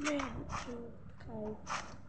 面具开启。